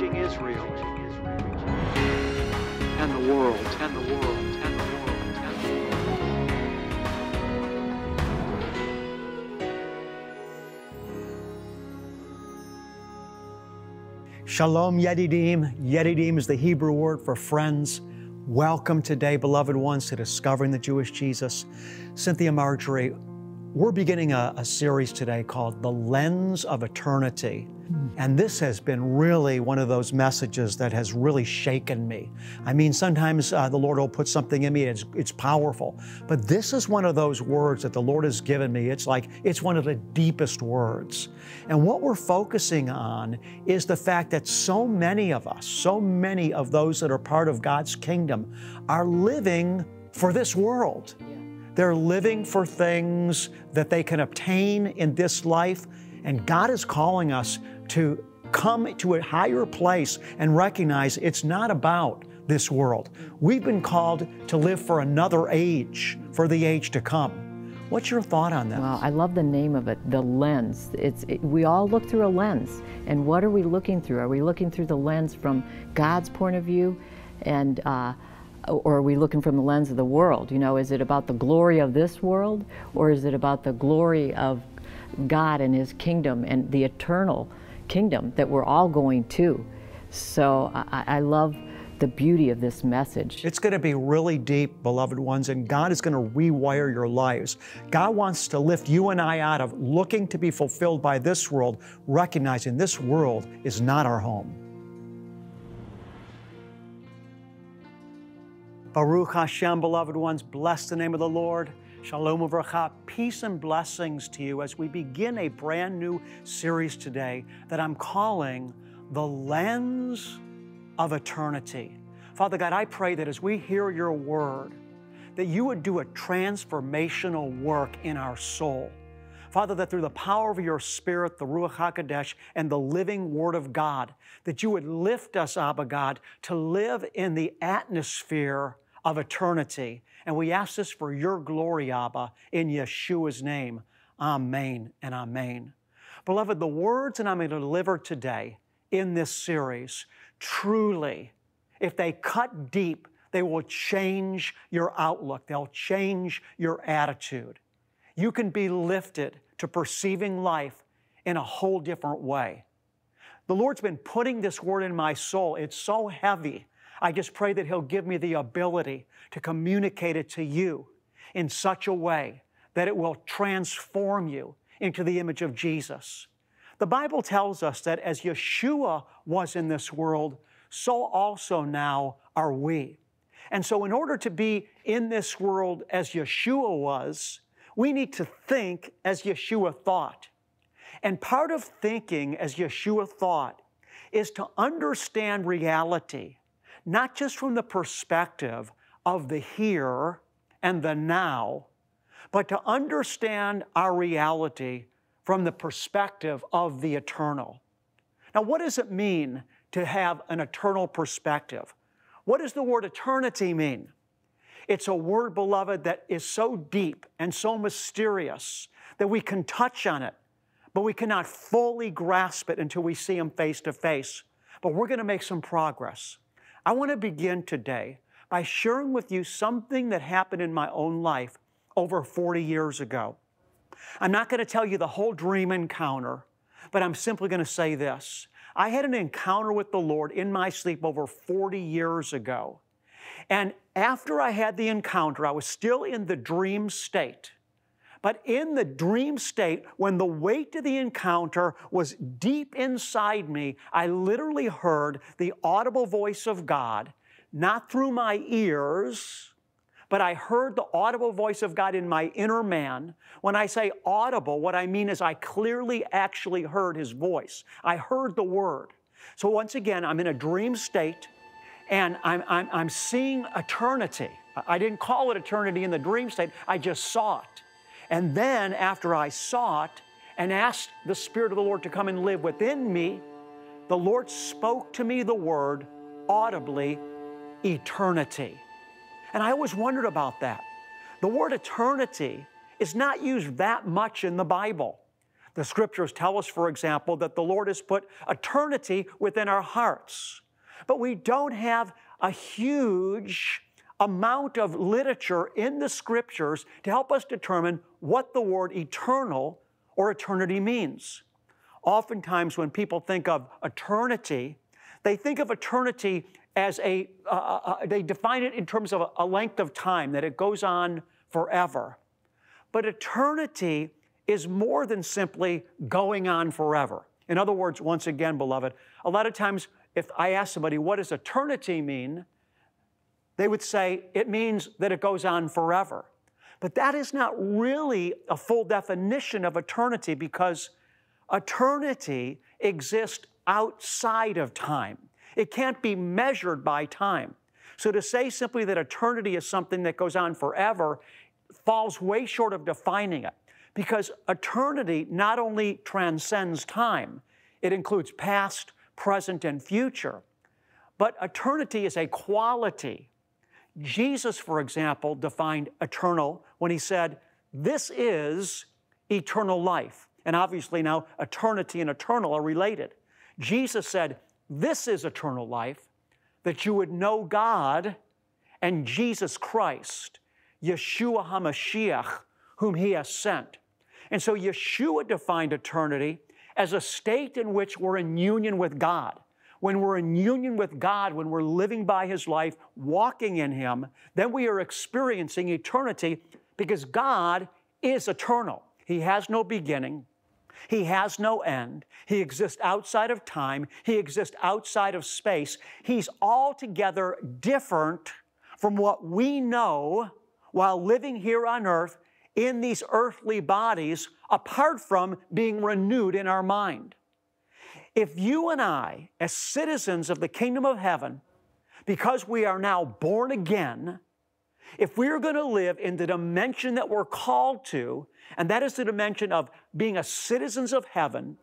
reaching Israel and the world, and the world. Shalom Yedidim. Yedidim is the Hebrew word for friends. Welcome today, beloved ones, to Discovering the Jewish Jesus. Cynthia Marjorie, we're beginning a, a series today called The Lens of Eternity. And this has been really one of those messages that has really shaken me. I mean, sometimes uh, the Lord will put something in me, it's, it's powerful. But this is one of those words that the Lord has given me. It's like, it's one of the deepest words. And what we're focusing on is the fact that so many of us, so many of those that are part of God's kingdom, are living for this world. They're living for things that they can obtain in this life. And God is calling us to come to a higher place and recognize it's not about this world. We've been called to live for another age, for the age to come. What's your thought on that? Well, I love the name of it, the lens. It's it, we all look through a lens, and what are we looking through? Are we looking through the lens from God's point of view, and uh, or are we looking from the lens of the world? You know, is it about the glory of this world, or is it about the glory of God and His kingdom and the eternal kingdom that we're all going to? So I, I love the beauty of this message. It's going to be really deep, beloved ones, and God is going to rewire your lives. God wants to lift you and I out of looking to be fulfilled by this world, recognizing this world is not our home. Baruch Hashem, beloved ones, bless the name of the Lord. Shalom Uvracha, peace and blessings to you as we begin a brand new series today that I'm calling The Lens of Eternity. Father God, I pray that as we hear your word, that you would do a transformational work in our soul. Father, that through the power of your Spirit, the Ruach HaKodesh, and the living Word of God, that you would lift us, Abba God, to live in the atmosphere of eternity. And we ask this for your glory, Abba, in Yeshua's name. Amen and amen. Beloved, the words that I'm going to deliver today in this series, truly, if they cut deep, they will change your outlook. They'll change your attitude. You can be lifted to perceiving life in a whole different way. The Lord's been putting this word in my soul. It's so heavy. I just pray that He'll give me the ability to communicate it to you in such a way that it will transform you into the image of Jesus. The Bible tells us that as Yeshua was in this world, so also now are we. And so, in order to be in this world as Yeshua was, we need to think as Yeshua thought. And part of thinking as Yeshua thought is to understand reality, not just from the perspective of the here and the now, but to understand our reality from the perspective of the eternal. Now, what does it mean to have an eternal perspective? What does the word eternity mean? It's a word, beloved, that is so deep and so mysterious that we can touch on it, but we cannot fully grasp it until we see Him face to face. But we're going to make some progress. I want to begin today by sharing with you something that happened in my own life over 40 years ago. I'm not going to tell you the whole dream encounter, but I'm simply going to say this. I had an encounter with the Lord in my sleep over 40 years ago. And after I had the encounter, I was still in the dream state. But in the dream state, when the weight of the encounter was deep inside me, I literally heard the audible voice of God, not through my ears, but I heard the audible voice of God in my inner man. When I say audible, what I mean is I clearly actually heard His voice. I heard the word. So once again, I'm in a dream state and I'm, I'm, I'm seeing eternity. I didn't call it eternity in the dream state, I just saw it. And then after I sought and asked the Spirit of the Lord to come and live within me, the Lord spoke to me the word audibly eternity. And I always wondered about that. The word eternity is not used that much in the Bible. The scriptures tell us, for example, that the Lord has put eternity within our hearts. But we don't have a huge amount of literature in the scriptures to help us determine what the word eternal or eternity means. Oftentimes, when people think of eternity, they think of eternity as a, uh, uh, they define it in terms of a length of time, that it goes on forever. But eternity is more than simply going on forever. In other words, once again, beloved, a lot of times if I ask somebody, what does eternity mean? They would say, it means that it goes on forever. But that is not really a full definition of eternity because eternity exists outside of time. It can't be measured by time. So to say simply that eternity is something that goes on forever falls way short of defining it because eternity not only transcends time, it includes past, present, and future, but eternity is a quality. Jesus, for example, defined eternal when he said, This is eternal life. And obviously, now eternity and eternal are related. Jesus said, This is eternal life, that you would know God and Jesus Christ, Yeshua HaMashiach, whom He has sent. And so Yeshua defined eternity as a state in which we're in union with God. When we're in union with God, when we're living by His life, walking in Him, then we are experiencing eternity because God is eternal. He has no beginning, He has no end. He exists outside of time, He exists outside of space. He's altogether different from what we know while living here on earth in these earthly bodies apart from being renewed in our mind. If you and I, as citizens of the kingdom of heaven, because we are now born again, if we are going to live in the dimension that we're called to, and that is the dimension of being a citizens of heaven,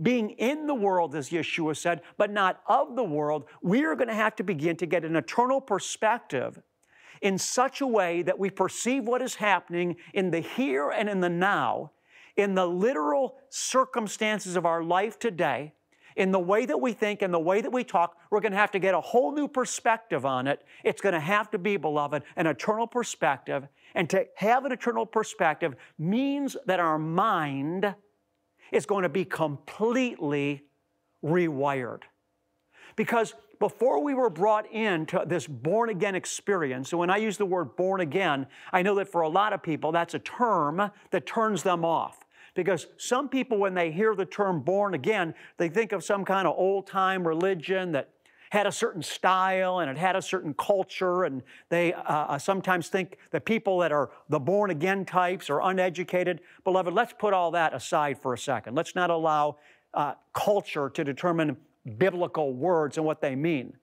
being in the world, as Yeshua said, but not of the world, we are going to have to begin to get an eternal perspective in such a way that we perceive what is happening in the here and in the now, in the literal circumstances of our life today, in the way that we think and the way that we talk, we're going to have to get a whole new perspective on it. It's going to have to be, beloved, an eternal perspective. And to have an eternal perspective means that our mind is going to be completely rewired. Because before we were brought into this born again experience, and when I use the word born again, I know that for a lot of people that's a term that turns them off. Because some people, when they hear the term born again, they think of some kind of old time religion that had a certain style and it had a certain culture, and they uh, uh, sometimes think that people that are the born again types are uneducated. Beloved, let's put all that aside for a second. Let's not allow uh, culture to determine biblical words and what they mean.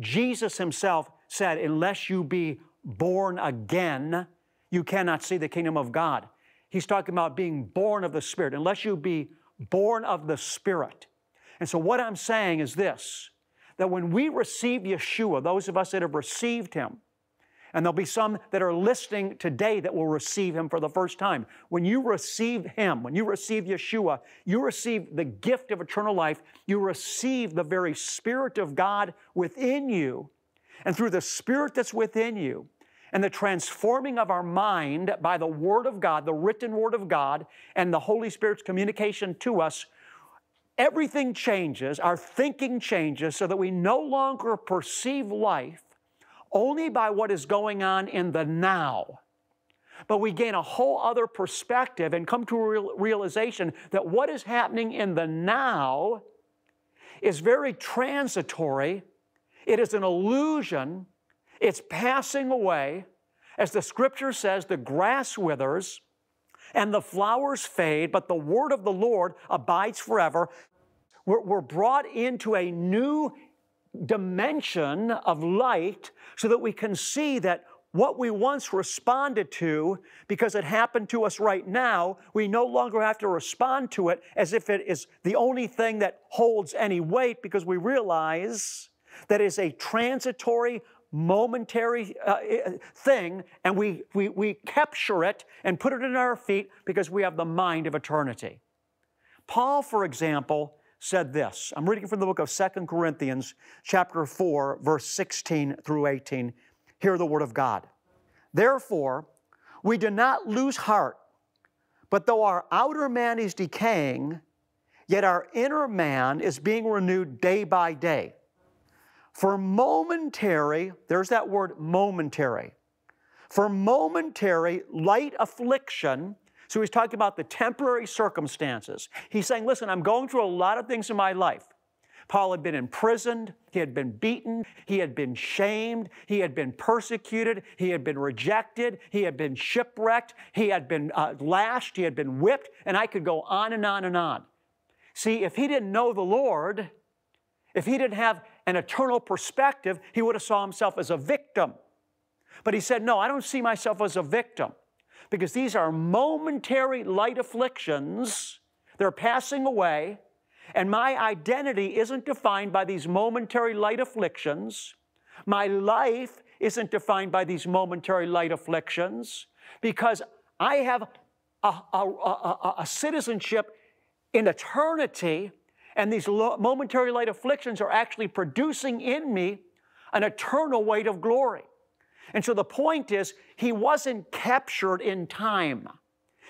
Jesus himself said, Unless you be born again, you cannot see the kingdom of God. He's talking about being born of the Spirit, unless you be born of the Spirit. And so, what I'm saying is this that when we receive Yeshua, those of us that have received Him, and there'll be some that are listening today that will receive Him for the first time. When you receive Him, when you receive Yeshua, you receive the gift of eternal life. You receive the very Spirit of God within you. And through the Spirit that's within you, and the transforming of our mind by the Word of God, the written Word of God, and the Holy Spirit's communication to us, everything changes, our thinking changes, so that we no longer perceive life only by what is going on in the now. But we gain a whole other perspective and come to a real realization that what is happening in the now is very transitory. It is an illusion. It's passing away. As the scripture says, the grass withers and the flowers fade, but the word of the Lord abides forever. We're, we're brought into a new dimension of light so that we can see that what we once responded to because it happened to us right now, we no longer have to respond to it as if it is the only thing that holds any weight because we realize that is a transitory, momentary uh, thing and we, we, we capture it and put it in our feet because we have the mind of eternity. Paul, for example, said this. I'm reading from the book of Second Corinthians, chapter 4, verse 16 through 18. Hear the word of God. Therefore, we do not lose heart, but though our outer man is decaying, yet our inner man is being renewed day by day. For momentary, there's that word momentary. For momentary light affliction, so he's talking about the temporary circumstances. He's saying, listen, I'm going through a lot of things in my life. Paul had been imprisoned, he had been beaten, he had been shamed, he had been persecuted, he had been rejected, he had been shipwrecked, he had been uh, lashed, he had been whipped, and I could go on and on and on. See, if he didn't know the Lord, if he didn't have an eternal perspective, he would have saw himself as a victim. But he said, No, I don't see myself as a victim because these are momentary light afflictions. They're passing away, and my identity isn't defined by these momentary light afflictions. My life isn't defined by these momentary light afflictions because I have a, a, a, a citizenship in eternity, and these momentary light afflictions are actually producing in me an eternal weight of glory. And so the point is, he wasn't captured in time.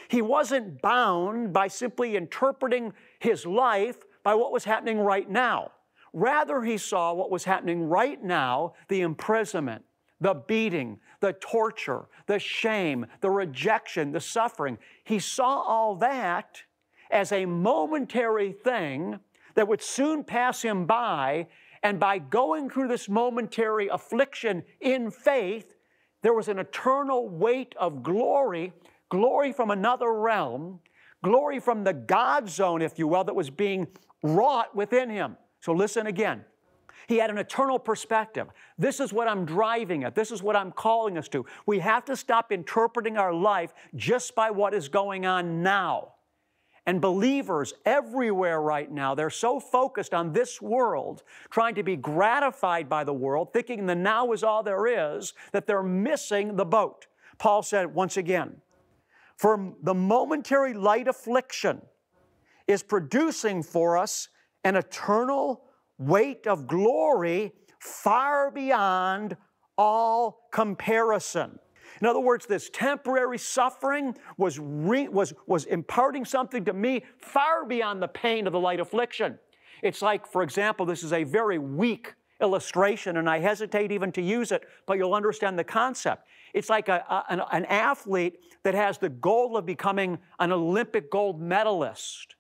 He wasn't bound by simply interpreting his life by what was happening right now. Rather, he saw what was happening right now the imprisonment, the beating, the torture, the shame, the rejection, the suffering. He saw all that as a momentary thing that would soon pass him by and by going through this momentary affliction in faith, there was an eternal weight of glory, glory from another realm, glory from the God zone, if you will, that was being wrought within him. So listen again. He had an eternal perspective. This is what I'm driving at. This is what I'm calling us to. We have to stop interpreting our life just by what is going on now. And believers everywhere right now, they're so focused on this world, trying to be gratified by the world, thinking the now is all there is, that they're missing the boat. Paul said once again, for the momentary light affliction is producing for us an eternal weight of glory far beyond all comparison. In other words, this temporary suffering was, re, was, was imparting something to me far beyond the pain of the light affliction. It's like, for example, this is a very weak illustration, and I hesitate even to use it, but you'll understand the concept. It's like a, a, an, an athlete that has the goal of becoming an Olympic gold medalist.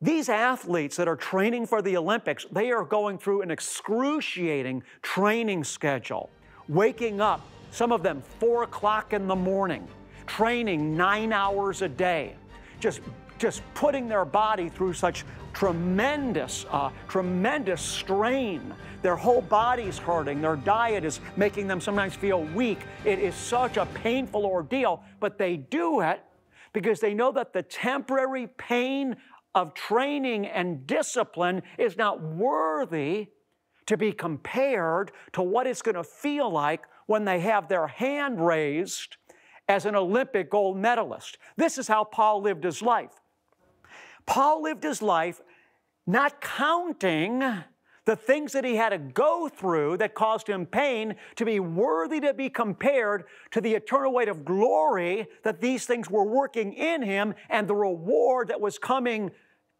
These athletes that are training for the Olympics, they are going through an excruciating training schedule, waking up some of them four o'clock in the morning, training nine hours a day, just, just putting their body through such tremendous, uh, tremendous strain. Their whole body's hurting. Their diet is making them sometimes feel weak. It is such a painful ordeal, but they do it because they know that the temporary pain of training and discipline is not worthy to be compared to what it's going to feel like when they have their hand raised as an Olympic gold medalist. This is how Paul lived his life. Paul lived his life not counting the things that he had to go through that caused him pain to be worthy to be compared to the eternal weight of glory that these things were working in him and the reward that was coming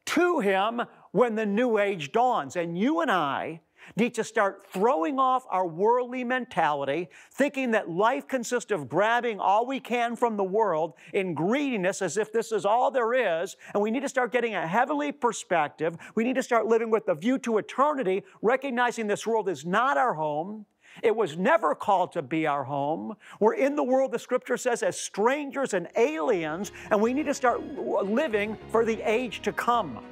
to him when the new age dawns. And you and I need to start throwing off our worldly mentality, thinking that life consists of grabbing all we can from the world in greediness as if this is all there is. And we need to start getting a heavenly perspective. We need to start living with a view to eternity, recognizing this world is not our home. It was never called to be our home. We're in the world, the scripture says, as strangers and aliens, and we need to start living for the age to come.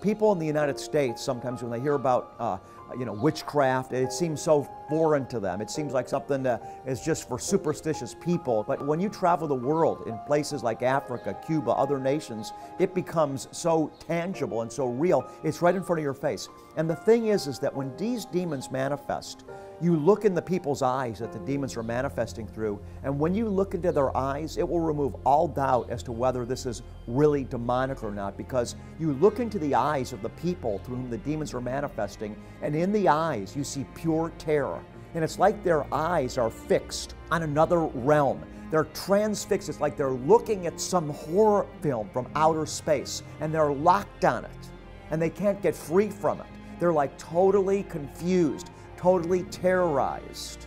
People in the United States sometimes when they hear about uh, you know witchcraft, it seems so foreign to them. It seems like something that is just for superstitious people. But when you travel the world in places like Africa, Cuba, other nations, it becomes so tangible and so real. It's right in front of your face. And the thing is, is that when these demons manifest, you look in the people's eyes that the demons are manifesting through, and when you look into their eyes, it will remove all doubt as to whether this is really demonic or not, because you look into the eyes of the people through whom the demons are manifesting, and in the eyes you see pure terror. And it's like their eyes are fixed on another realm. They're transfixed. It's like they're looking at some horror film from outer space, and they're locked on it, and they can't get free from it. They're like totally confused totally terrorized.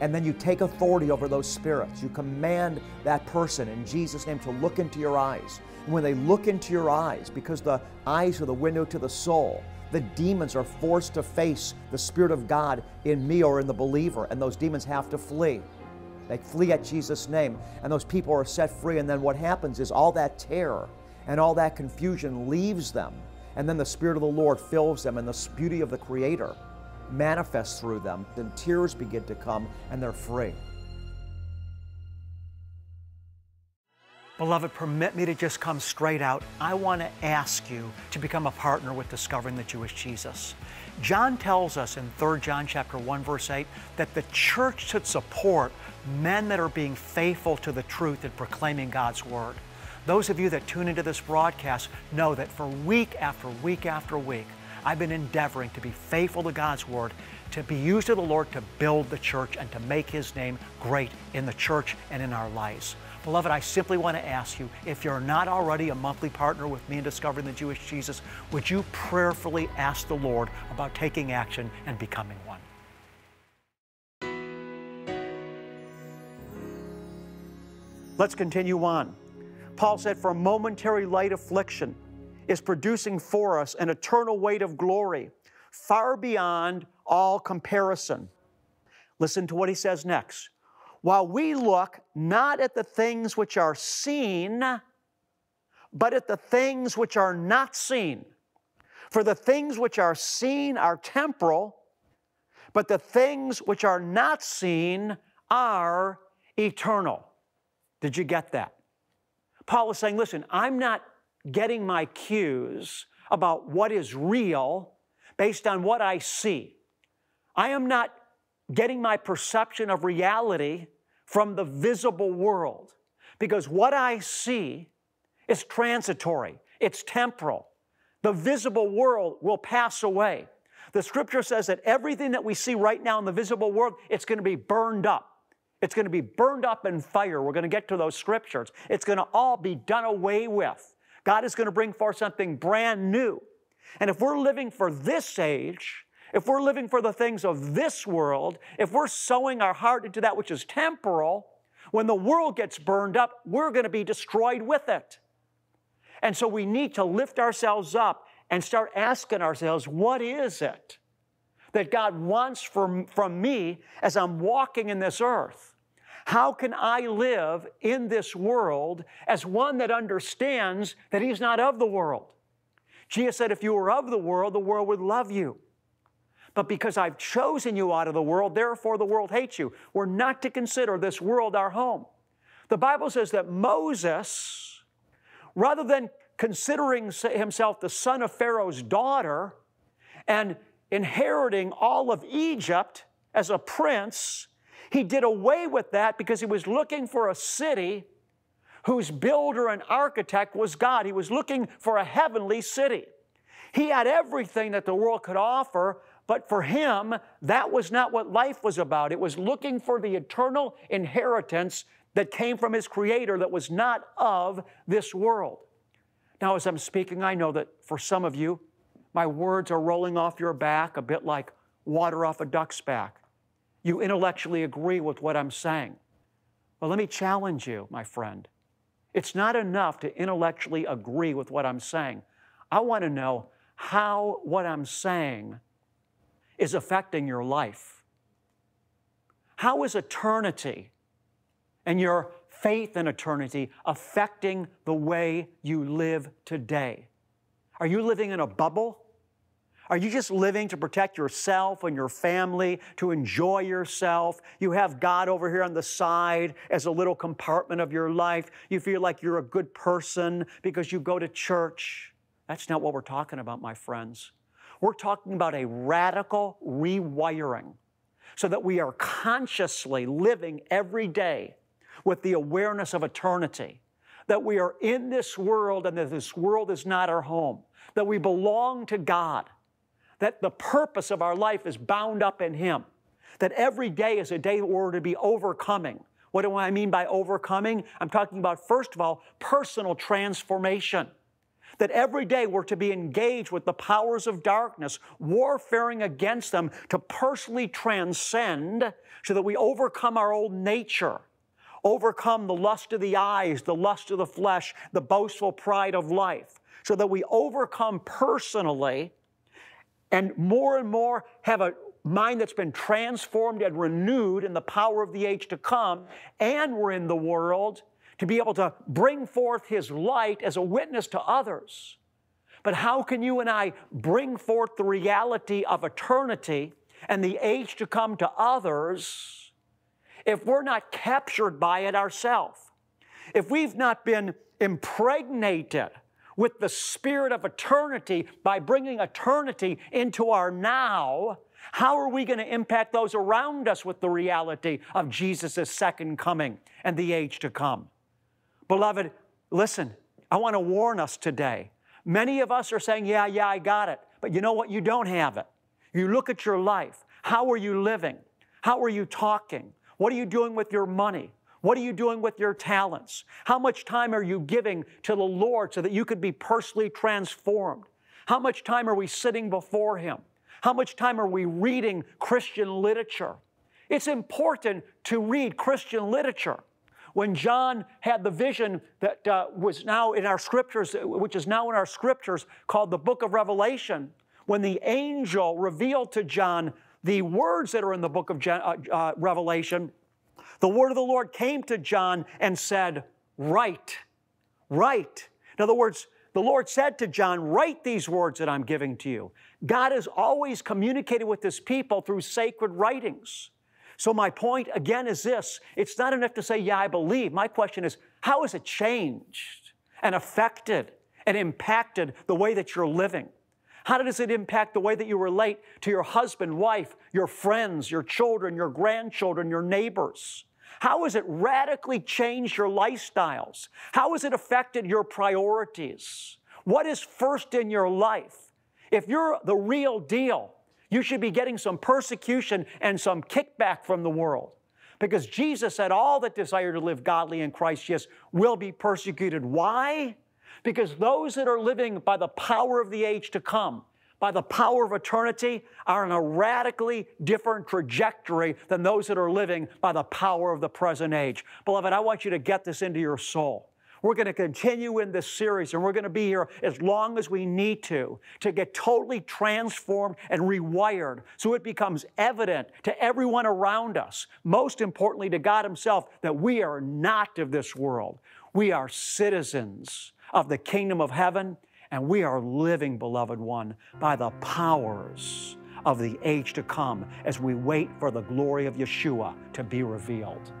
And then you take authority over those spirits. You command that person in Jesus' name to look into your eyes. And when they look into your eyes, because the eyes are the window to the soul, the demons are forced to face the Spirit of God in me or in the believer, and those demons have to flee. They flee at Jesus' name, and those people are set free. And then what happens is all that terror and all that confusion leaves them, and then the Spirit of the Lord fills them, and the beauty of the Creator manifests through them, then tears begin to come and they're free. Beloved, permit me to just come straight out. I want to ask you to become a partner with discovering the Jewish Jesus. John tells us in 3 John chapter 1 verse 8 that the church should support men that are being faithful to the truth and proclaiming God's word. Those of you that tune into this broadcast know that for week after week after week, I've been endeavoring to be faithful to God's Word, to be used of the Lord to build the church and to make His name great in the church and in our lives. Beloved, I simply want to ask you if you're not already a monthly partner with me in discovering the Jewish Jesus, would you prayerfully ask the Lord about taking action and becoming one? Let's continue on. Paul said, For momentary light affliction, is producing for us an eternal weight of glory far beyond all comparison. Listen to what he says next. While we look not at the things which are seen, but at the things which are not seen. For the things which are seen are temporal, but the things which are not seen are eternal. Did you get that? Paul is saying, listen, I'm not getting my cues about what is real based on what I see. I am not getting my perception of reality from the visible world because what I see is transitory, it's temporal. The visible world will pass away. The scripture says that everything that we see right now in the visible world, it's going to be burned up. It's going to be burned up in fire. We're going to get to those scriptures. It's going to all be done away with. God is going to bring forth something brand new. And if we're living for this age, if we're living for the things of this world, if we're sowing our heart into that which is temporal, when the world gets burned up, we're going to be destroyed with it. And so we need to lift ourselves up and start asking ourselves, what is it that God wants from, from me as I'm walking in this earth? How can I live in this world as one that understands that He's not of the world? Jesus said, If you were of the world, the world would love you. But because I've chosen you out of the world, therefore the world hates you. We're not to consider this world our home. The Bible says that Moses, rather than considering himself the son of Pharaoh's daughter and inheriting all of Egypt as a prince, he did away with that because he was looking for a city whose builder and architect was God. He was looking for a heavenly city. He had everything that the world could offer, but for him, that was not what life was about. It was looking for the eternal inheritance that came from his Creator that was not of this world. Now, as I'm speaking, I know that for some of you, my words are rolling off your back a bit like water off a duck's back you intellectually agree with what I'm saying. Well, let me challenge you, my friend. It's not enough to intellectually agree with what I'm saying. I want to know how what I'm saying is affecting your life. How is eternity and your faith in eternity affecting the way you live today? Are you living in a bubble? Are you just living to protect yourself and your family, to enjoy yourself? You have God over here on the side as a little compartment of your life. You feel like you're a good person because you go to church. That's not what we're talking about, my friends. We're talking about a radical rewiring so that we are consciously living every day with the awareness of eternity, that we are in this world and that this world is not our home, that we belong to God that the purpose of our life is bound up in Him, that every day is a day we're to be overcoming. What do I mean by overcoming? I'm talking about, first of all, personal transformation. That every day we're to be engaged with the powers of darkness, warfaring against them to personally transcend so that we overcome our old nature, overcome the lust of the eyes, the lust of the flesh, the boastful pride of life, so that we overcome personally and more and more have a mind that's been transformed and renewed in the power of the age to come, and we're in the world to be able to bring forth His light as a witness to others. But how can you and I bring forth the reality of eternity and the age to come to others if we're not captured by it ourselves? If we've not been impregnated with the spirit of eternity by bringing eternity into our now, how are we going to impact those around us with the reality of Jesus' second coming and the age to come? Beloved, listen, I want to warn us today. Many of us are saying, Yeah, yeah, I got it. But you know what? You don't have it. You look at your life. How are you living? How are you talking? What are you doing with your money? What are you doing with your talents? How much time are you giving to the Lord so that you could be personally transformed? How much time are we sitting before Him? How much time are we reading Christian literature? It's important to read Christian literature. When John had the vision that uh, was now in our scriptures, which is now in our scriptures, called the book of Revelation, when the angel revealed to John the words that are in the book of uh, uh, Revelation, the word of the Lord came to John and said, Write, write. In other words, the Lord said to John, Write these words that I'm giving to you. God has always communicated with his people through sacred writings. So, my point again is this it's not enough to say, Yeah, I believe. My question is, how has it changed and affected and impacted the way that you're living? How does it impact the way that you relate to your husband, wife, your friends, your children, your grandchildren, your neighbors? How has it radically changed your lifestyles? How has it affected your priorities? What is first in your life? If you're the real deal, you should be getting some persecution and some kickback from the world. Because Jesus said, All that desire to live godly in Christ Jesus will be persecuted. Why? Because those that are living by the power of the age to come, by the power of eternity, are on a radically different trajectory than those that are living by the power of the present age. Beloved, I want you to get this into your soul. We're going to continue in this series and we're going to be here as long as we need to to get totally transformed and rewired so it becomes evident to everyone around us, most importantly to God Himself, that we are not of this world. We are citizens of the kingdom of heaven, and we are living, beloved one, by the powers of the age to come as we wait for the glory of Yeshua to be revealed.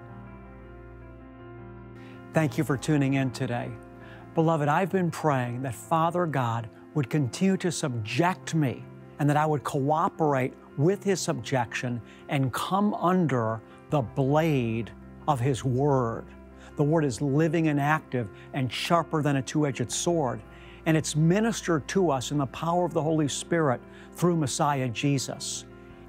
Thank you for tuning in today. Beloved, I've been praying that Father God would continue to subject me and that I would cooperate with His subjection and come under the blade of His Word. The Word is living and active and sharper than a two edged sword. And it's ministered to us in the power of the Holy Spirit through Messiah Jesus.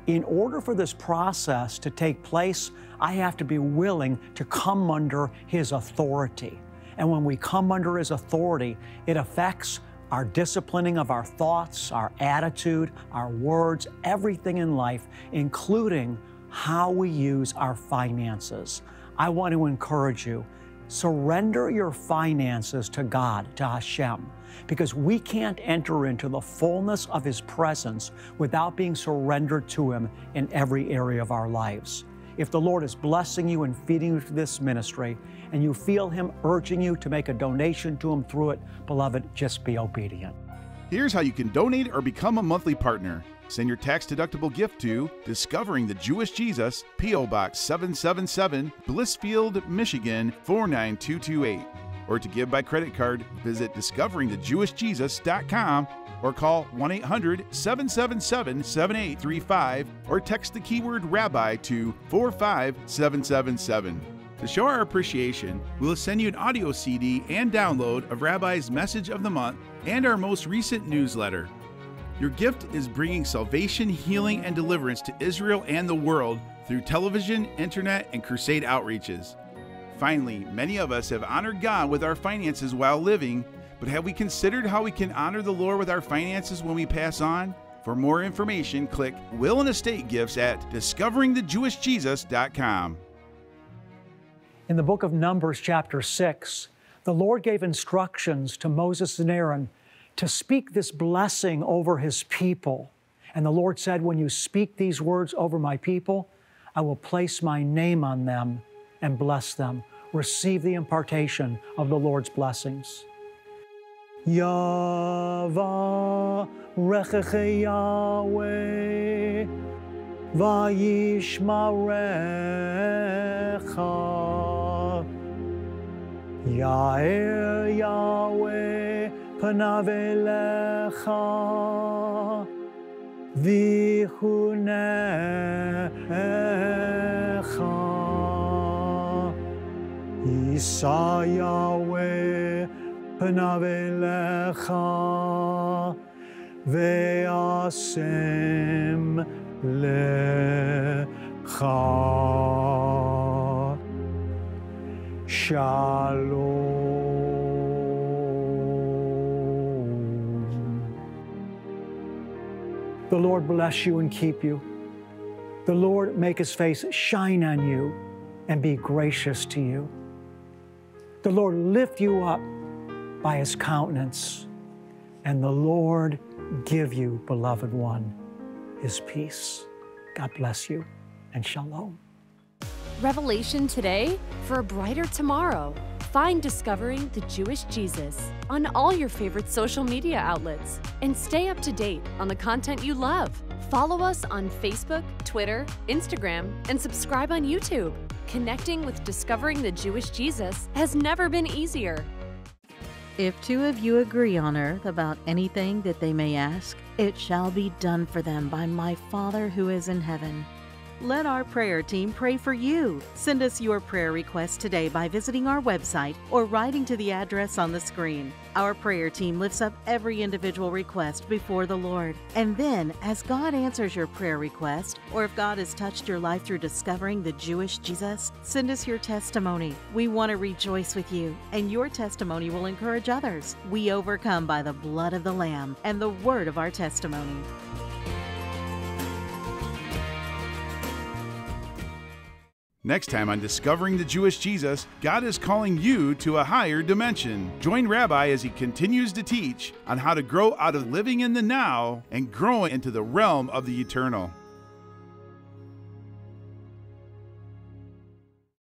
In order for this process to take place, I have to be willing to come under His authority. And when we come under His authority, it affects our disciplining of our thoughts, our attitude, our words, everything in life, including how we use our finances. I want to encourage you Surrender your finances to God, to Hashem, because we can't enter into the fullness of His presence without being surrendered to Him in every area of our lives. If the Lord is blessing you and feeding you to this ministry, and you feel Him urging you to make a donation to Him through it, beloved, just be obedient. Here's how you can donate or become a monthly partner. Send your tax deductible gift to Discovering the Jewish Jesus, P.O. Box 777, Blissfield, Michigan 49228. Or to give by credit card, visit discoveringthejewishjesus.com or call 1 800 777 7835 or text the keyword rabbi to 45777. To show our appreciation, we'll send you an audio CD and download of Rabbi's Message of the Month and our most recent newsletter. Your gift is bringing salvation, healing, and deliverance to Israel and the world through television, internet, and crusade outreaches. Finally, many of us have honored God with our finances while living, but have we considered how we can honor the Lord with our finances when we pass on? For more information, click Will and Estate Gifts at discoveringthejewishjesus.com. In the book of Numbers, chapter 6, the Lord gave instructions to Moses and Aaron to speak this blessing over his people. And the Lord said, When you speak these words over my people, I will place my name on them and bless them. Receive the impartation of the Lord's blessings. Yavarechecha Yahweh vayishmarecha Yair Yahweh panav elecha Shalom. The Lord bless you and keep you. The Lord make his face shine on you and be gracious to you. The Lord lift you up by his countenance, and the Lord give you, beloved one, his peace. God bless you and shalom. Revelation today for a brighter tomorrow. Find Discovering the Jewish Jesus on all your favorite social media outlets and stay up to date on the content you love. Follow us on Facebook, Twitter, Instagram, and subscribe on YouTube. Connecting with Discovering the Jewish Jesus has never been easier. If two of you agree on earth about anything that they may ask, it shall be done for them by my Father who is in heaven. Let our prayer team pray for you. Send us your prayer request today by visiting our website or writing to the address on the screen. Our prayer team lifts up every individual request before the Lord. And then, as God answers your prayer request, or if God has touched your life through discovering the Jewish Jesus, send us your testimony. We want to rejoice with you, and your testimony will encourage others. We overcome by the blood of the Lamb and the word of our testimony. Next time on Discovering the Jewish Jesus, God is calling you to a higher dimension. Join Rabbi as he continues to teach on how to grow out of living in the now and grow into the realm of the eternal.